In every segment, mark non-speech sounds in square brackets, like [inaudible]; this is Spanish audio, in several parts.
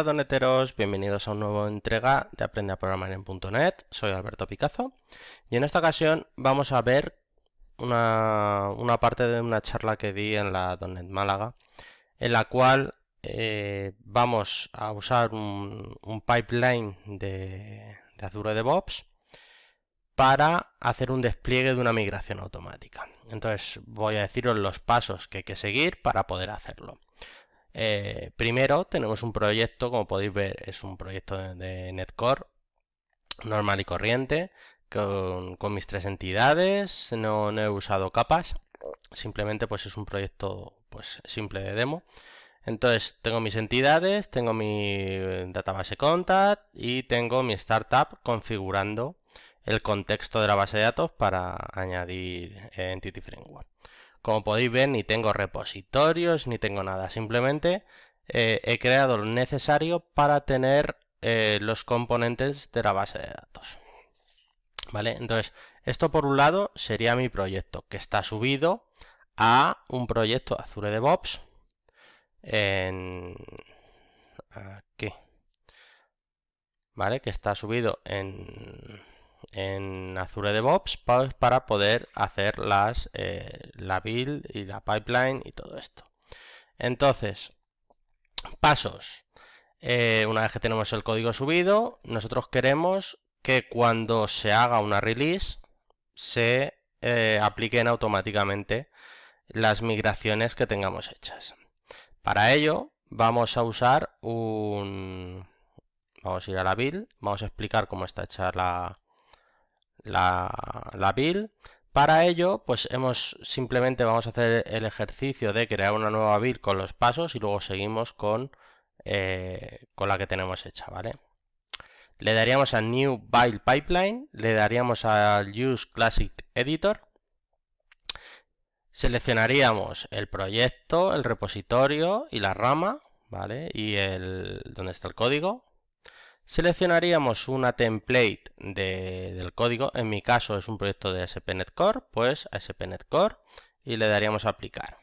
Hola doneteros, bienvenidos a una nueva entrega de Aprende a Programar en .NET. Soy Alberto Picazo y en esta ocasión vamos a ver una, parte de una charla que di en la .NET Málaga en la cual eh, vamos a usar un, pipeline de, de Azure DevOps para hacer un despliegue de una migración automática. Entonces voy a deciros los pasos que hay que seguir para poder hacerlo. Eh, primero tenemos un proyecto, como podéis ver, es un proyecto de, Netcore normal y corriente, con, mis tres entidades, no, he usado capas, simplemente pues es un proyecto pues simple de demo. Entonces tengo mis entidades, tengo mi database contact y tengo mi startup configurando el contexto de la base de datos para añadir Entity Framework. Como podéis ver, ni tengo repositorios, ni tengo nada. Simplemente eh, he creado lo necesario para tener eh, los componentes de la base de datos. ¿Vale? Entonces, esto por un lado sería mi proyecto, que está subido a un proyecto Azure DevOps en... aquí. ¿Vale? Que está subido en en Azure DevOps para poder hacer las, eh, la build y la pipeline y todo esto. Entonces, pasos. Eh, una vez que tenemos el código subido, nosotros queremos que cuando se haga una release se eh, apliquen automáticamente las migraciones que tengamos hechas. Para ello vamos a usar un... Vamos a ir a la build, vamos a explicar cómo está hecha la, la, la build. Para ello, pues hemos simplemente vamos a hacer el ejercicio de crear una nueva build con los pasos y luego seguimos con, eh, con la que tenemos hecha, ¿vale? Le daríamos a New Build Pipeline, le daríamos al Use Classic Editor, seleccionaríamos el proyecto, el repositorio y la rama, ¿vale? Y el donde está el código, Seleccionaríamos una template del código, en mi caso es un proyecto de ASP.NET Core, pues ASP.NET Core y le daríamos a aplicar.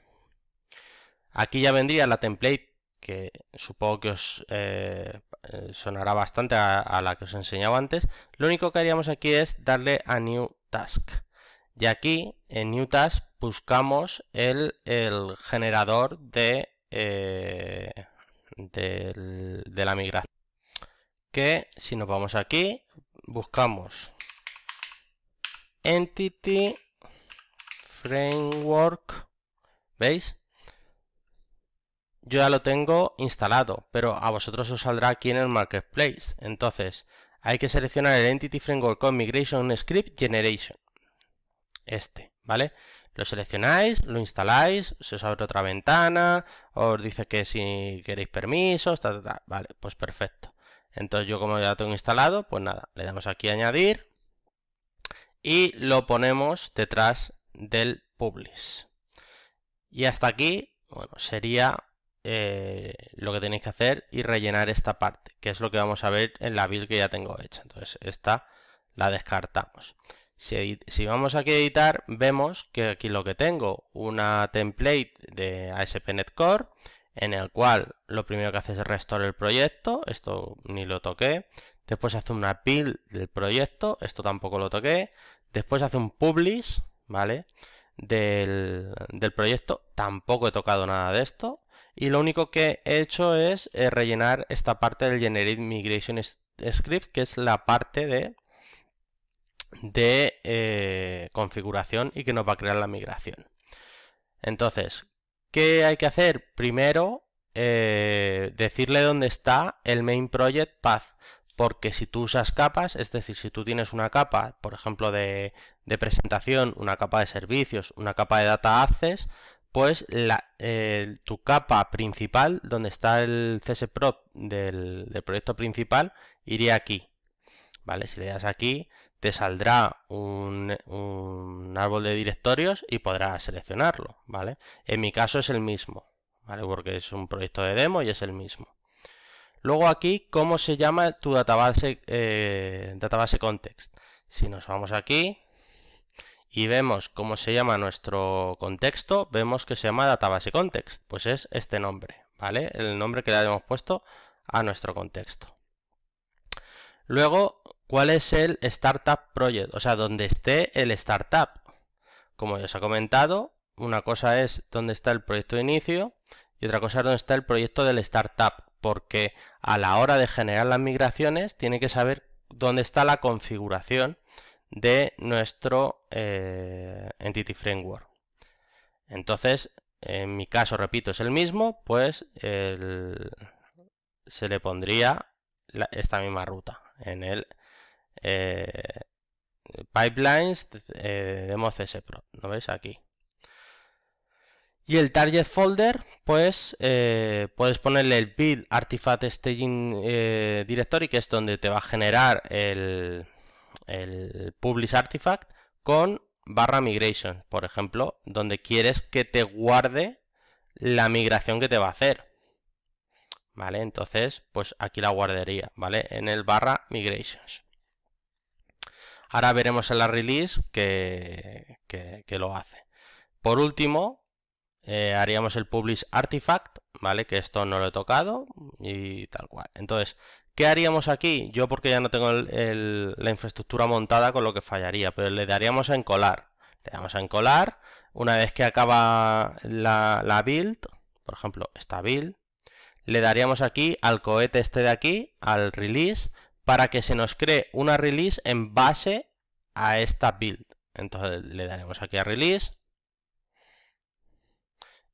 Aquí ya vendría la template que supongo que os eh, eh, sonará bastante a, la que os he enseñado antes. Lo único que haríamos aquí es darle a New Task. Y aquí en New Task buscamos el, generador de, eh, de la migración que si nos vamos aquí, buscamos Entity Framework, ¿veis? Yo ya lo tengo instalado, pero a vosotros os saldrá aquí en el Marketplace. Entonces, hay que seleccionar el Entity Framework con Migration Script Generation. Este, ¿vale? Lo seleccionáis, lo instaláis, se os abre otra ventana, os dice que si queréis permisos, vale, pues perfecto. Entonces yo como ya tengo instalado, pues nada, le damos aquí añadir y lo ponemos detrás del publish. Y hasta aquí, bueno, sería eh, lo que tenéis que hacer y rellenar esta parte, que es lo que vamos a ver en la build que ya tengo hecha. Entonces esta la descartamos. Si, si, vamos aquí a editar, vemos que aquí lo que tengo, una template de ASP.NET Core en el cual lo primero que hace es restore el proyecto, esto ni lo toqué, después hace una build del proyecto, esto tampoco lo toqué, después hace un publish, ¿vale? Del, proyecto, tampoco he tocado nada de esto, y lo único que he hecho es eh, rellenar esta parte del Generate Migration Script, que es la parte de, de eh, configuración y que nos va a crear la migración. Entonces, ¿Qué hay que hacer? Primero, eh, decirle dónde está el main project path. Porque si tú usas capas, es decir, si tú tienes una capa, por ejemplo, de, presentación, una capa de servicios, una capa de data access, pues tu capa principal, donde está el CSProp del, del proyecto principal, iría aquí. ¿Vale? Si le das aquí, te saldrá un, árbol de directorios y podrás seleccionarlo, ¿vale? En mi caso es el mismo, ¿vale? Porque es un proyecto de demo y es el mismo. Luego aquí, ¿cómo se llama tu database, eh, database context? Si nos vamos aquí y vemos cómo se llama nuestro contexto, vemos que se llama database context, pues es este nombre, ¿vale? El nombre que le hemos puesto a nuestro contexto. Luego, ¿cuál es el Startup Project? O sea, donde esté el startup. Como ya os he comentado, una cosa es dónde está el proyecto de inicio y otra cosa es dónde está el proyecto del startup, porque a la hora de generar las migraciones tiene que saber dónde está la configuración de nuestro eh, Entity Framework. Entonces, en mi caso, repito, es el mismo, pues se le pondría esta misma ruta en el eh, pipelines eh, de MoCS Pro. ¿Lo veis aquí? Y el target folder, pues eh, puedes ponerle el build artifact staging eh, directory, que es donde te va a generar el, el publish artifact con barra migration, por ejemplo, donde quieres que te guarde la migración que te va a hacer. ¿Vale? Entonces, pues aquí la guardaría, ¿vale? En el barra migrations. Ahora veremos en la release que, lo hace. Por último, eh, haríamos el publish artifact, ¿vale? Que esto no lo he tocado y tal cual. Entonces, ¿qué haríamos aquí? Yo porque ya no tengo la infraestructura montada con lo que fallaría, pero le daríamos a encolar. Le damos a encolar. Una vez que acaba la, la build, por ejemplo, esta build, le daríamos aquí al cohete este de aquí, al release, para que se nos cree una release en base a esta build. Entonces le daremos aquí a release,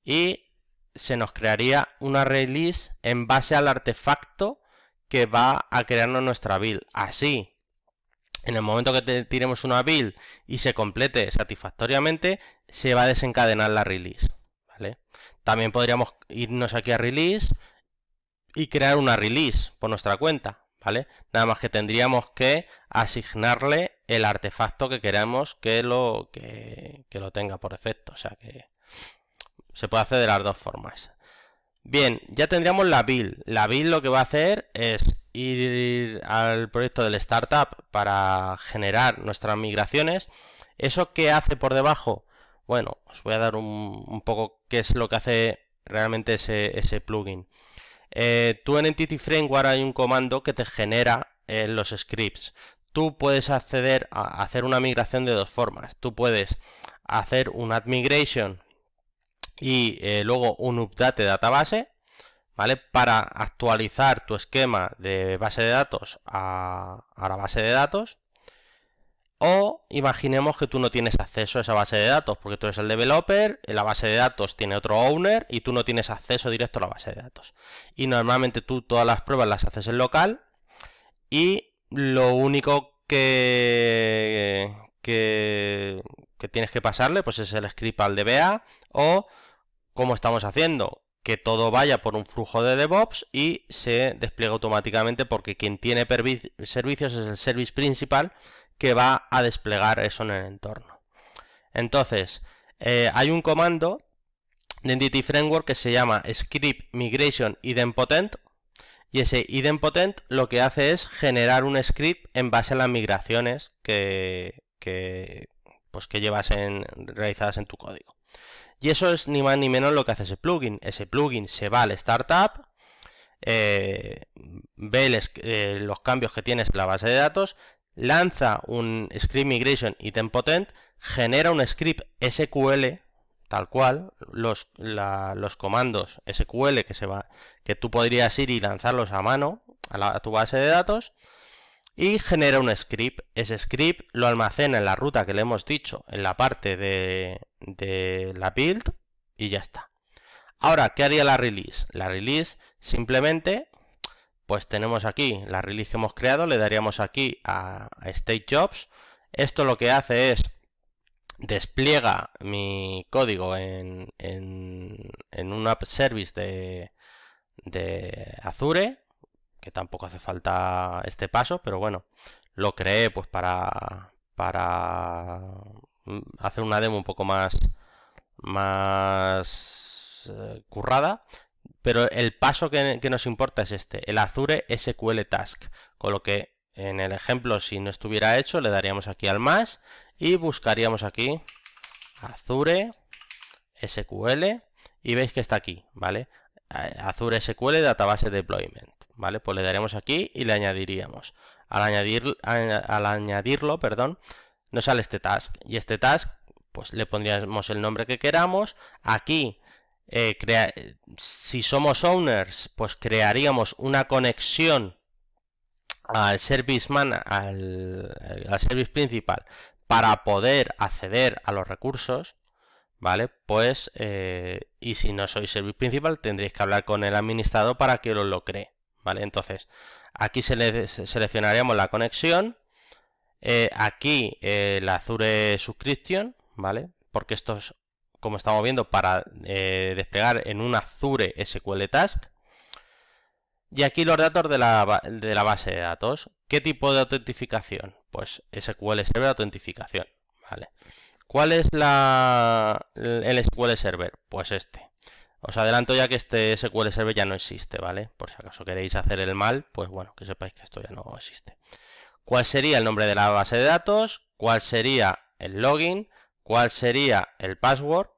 y se nos crearía una release en base al artefacto que va a crearnos nuestra build. Así, en el momento que tiremos una build y se complete satisfactoriamente, se va a desencadenar la release. ¿vale? También podríamos irnos aquí a release y crear una release por nuestra cuenta. Nada más que tendríamos que asignarle el artefacto que queremos que lo, que, que lo tenga por defecto. O sea que se puede hacer de las dos formas. Bien, ya tendríamos la build. La build lo que va a hacer es ir al proyecto del startup para generar nuestras migraciones. ¿Eso qué hace por debajo? Bueno, os voy a dar un, poco qué es lo que hace realmente ese, plugin. Eh, tú en Entity Framework hay un comando que te genera eh, los scripts. Tú puedes acceder a hacer una migración de dos formas. Tú puedes hacer un add migration y eh, luego un update database, ¿vale? Para actualizar tu esquema de base de datos a, la base de datos. O imaginemos que tú no tienes acceso a esa base de datos porque tú eres el developer, la base de datos tiene otro owner y tú no tienes acceso directo a la base de datos. Y normalmente tú todas las pruebas las haces en local y lo único que, que, tienes que pasarle pues es el script al DBA o ¿Cómo estamos haciendo? Que todo vaya por un flujo de DevOps y se despliegue automáticamente porque quien tiene servicios es el service principal que va a desplegar eso en el entorno. Entonces, eh, hay un comando de Entity Framework que se llama script migration idempotent y ese idempotent lo que hace es generar un script en base a las migraciones que, pues que llevas en, realizadas en tu código. Y eso es ni más ni menos lo que hace ese plugin. Ese plugin se va al startup, eh, ve eh, los cambios que tienes en la base de datos, lanza un script migration idempotent, genera un script SQL tal cual, los, los comandos SQL que, se va, que tú podrías ir y lanzarlos a mano a, a tu base de datos, y genera un script. Ese script lo almacena en la ruta que le hemos dicho en la parte de, de la build y ya está. Ahora, ¿qué haría la release? La release simplemente, pues tenemos aquí la release que hemos creado, le daríamos aquí a, State Jobs. Esto lo que hace es despliega mi código en, en, en un app service de, de Azure, que tampoco hace falta este paso, pero bueno, lo creé pues para, para hacer una demo un poco más, más eh, currada. Pero el paso que, nos importa es este, el Azure SQL Task. Con lo que en el ejemplo, si no estuviera hecho, le daríamos aquí al más y buscaríamos aquí Azure SQL y veis que está aquí, ¿vale? Azure SQL Database Deployment. ¿vale? Pues le daríamos aquí y le añadiríamos. Al, añadir, al añadirlo, perdón, nos sale este task. Y este task, pues le pondríamos el nombre que queramos. Aquí, eh, si somos owners, pues crearíamos una conexión al service man, al, service principal, para poder acceder a los recursos. ¿vale? Pues, eh, y si no sois servicio principal, tendréis que hablar con el administrador para que os lo cree, ¿vale? Entonces, aquí seleccionaríamos la conexión, eh, aquí eh, la Azure Subscription, ¿vale? Porque esto es, como estamos viendo, para desplegar en un Azure SQL Task. Y aquí los datos de la, de la base de datos. ¿Qué tipo de autentificación? Pues SQL Server autentificación, ¿vale? ¿Cuál es la, el SQL Server? Pues este. Os adelanto ya que este SQL Server ya no existe, ¿vale? Por si acaso queréis hacer el mal, pues bueno, que sepáis que esto ya no existe. ¿Cuál sería el nombre de la base de datos? ¿Cuál sería el login? ¿Cuál sería el password?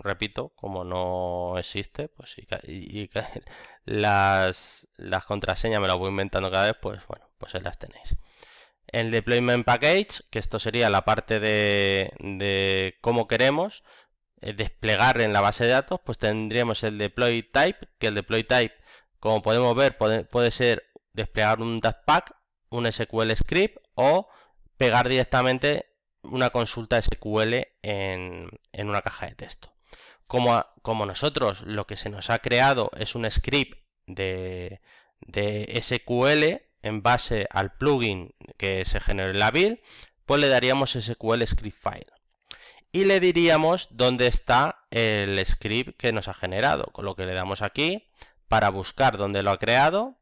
Repito, como no existe, pues y, [laughs] las, contraseñas me las voy inventando cada vez, pues bueno, pues las tenéis. El deployment package, que esto sería la parte de, cómo queremos eh, desplegar en la base de datos, pues tendríamos el deploy type, que el deploy type, como podemos ver, puede, ser desplegar un pack, un SQL script o pegar directamente una consulta SQL en, una caja de texto. Como, nosotros lo que se nos ha creado es un script de, de SQL, en base al plugin que se genere en la build, pues le daríamos SQL script file. Y le diríamos dónde está el script que nos ha generado, con lo que le damos aquí para buscar dónde lo ha creado.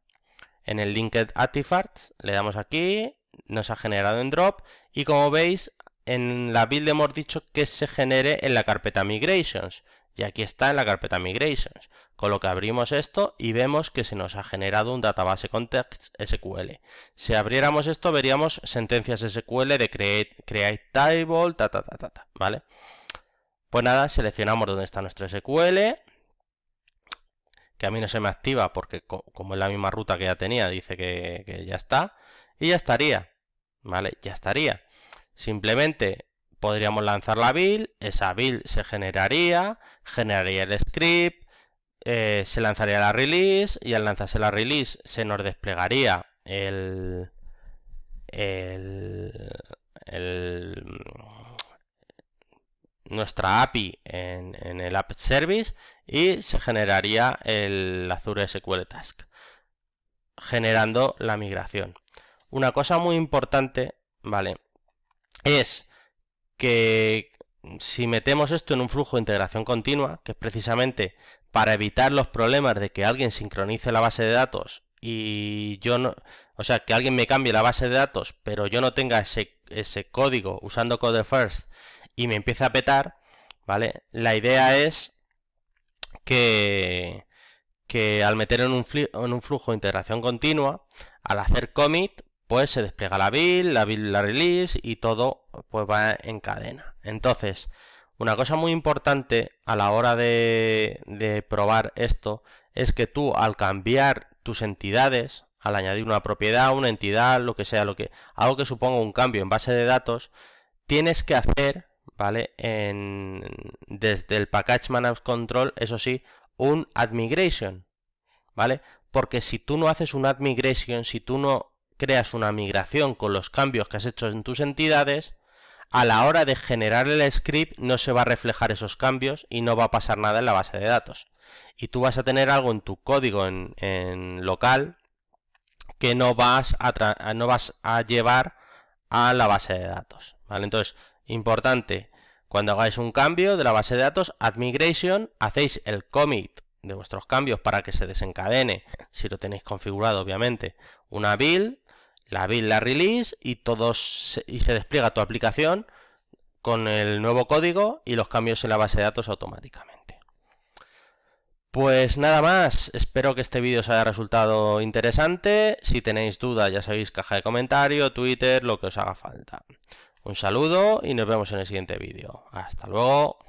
En el linked artifacts le damos aquí, nos ha generado en drop y como veis en la build hemos dicho que se genere en la carpeta migrations y aquí está en la carpeta migrations. Con lo que abrimos esto y vemos que se nos ha generado un database context SQL. Si abriéramos esto veríamos sentencias SQL de create, create table, ta, ta, ta, ta, ¿vale? Pues nada, seleccionamos dónde está nuestro SQL, que a mí no se me activa porque como es la misma ruta que ya tenía, dice que, que ya está, y ya estaría, ¿vale? Ya estaría. Simplemente podríamos lanzar la build, esa build se generaría, generaría el script, eh, se lanzaría la release y al lanzarse la release se nos desplegaría el, nuestra API en, el App Service y se generaría el Azure SQL Task generando la migración. Una cosa muy importante, ¿vale? Es que si metemos esto en un flujo de integración continua, que es precisamente para evitar los problemas de que alguien sincronice la base de datos y yo no, o sea, que alguien me cambie la base de datos, pero yo no tenga ese, ese código usando code first y me empiece a petar, ¿vale? La idea es que, que al meter en un, en un flujo de integración continua, al hacer commit, pues se despliega la build, la build, la release y todo pues va en cadena. Entonces, una cosa muy importante a la hora de, probar esto es que tú al cambiar tus entidades, al añadir una propiedad, una entidad, lo que sea, lo que algo que suponga un cambio en base de datos, tienes que hacer, ¿vale? En, desde el package manage control, eso sí, un add migration, ¿vale? Porque si tú no haces un add migration, si tú no creas una migración con los cambios que has hecho en tus entidades, a la hora de generar el script no se va a reflejar esos cambios y no va a pasar nada en la base de datos. Y tú vas a tener algo en tu código en, local que no vas, a no vas a llevar a la base de datos. ¿vale? Entonces, importante, cuando hagáis un cambio de la base de datos, add migration, hacéis el commit de vuestros cambios para que se desencadene, si lo tenéis configurado obviamente, una build la build, la release y, todos, y se despliega tu aplicación con el nuevo código y los cambios en la base de datos automáticamente. Pues nada más, espero que este vídeo os haya resultado interesante. Si tenéis dudas ya sabéis, caja de comentario, Twitter, lo que os haga falta. Un saludo y nos vemos en el siguiente vídeo. Hasta luego.